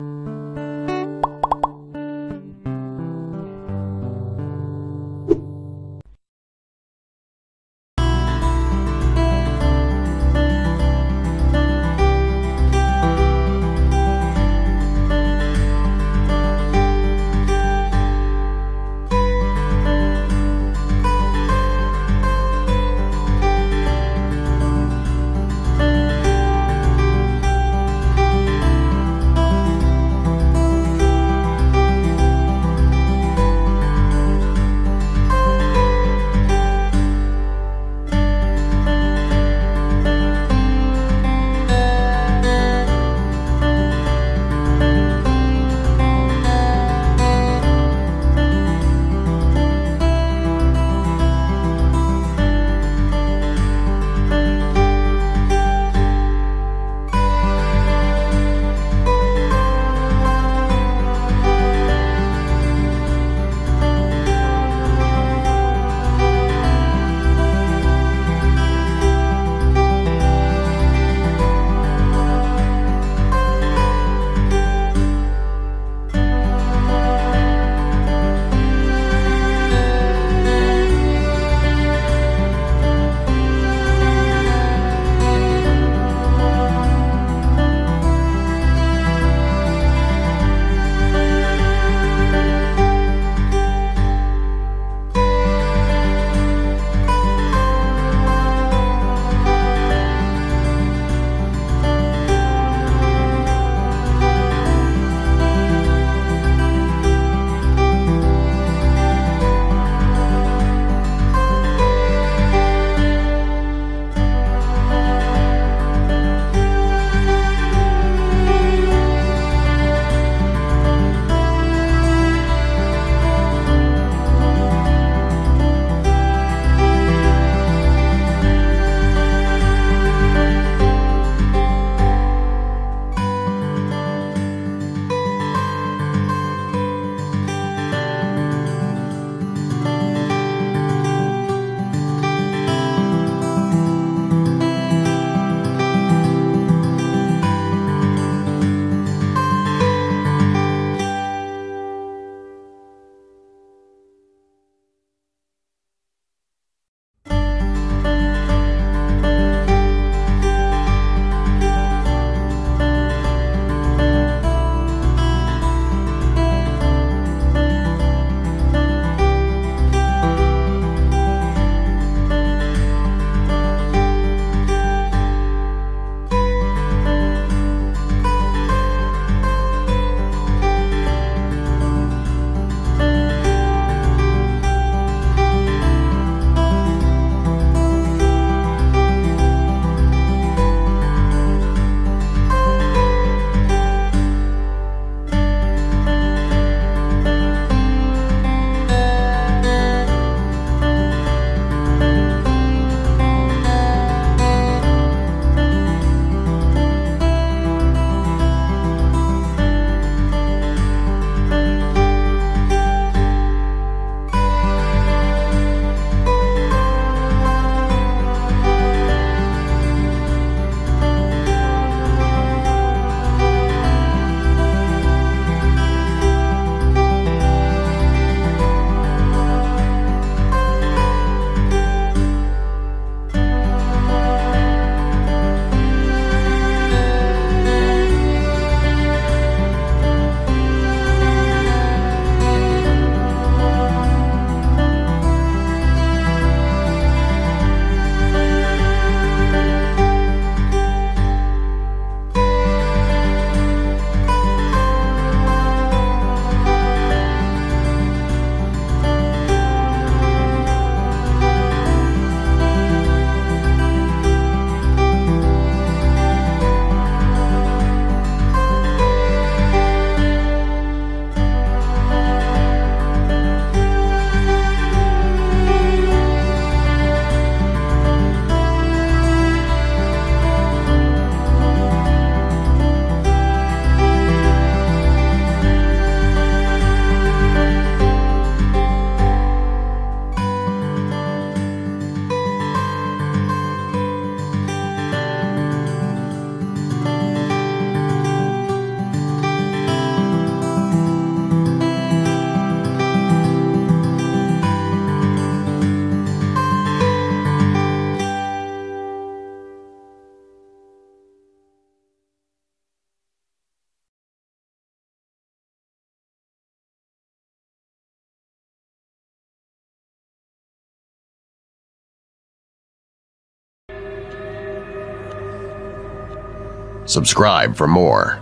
Thank Subscribe for more.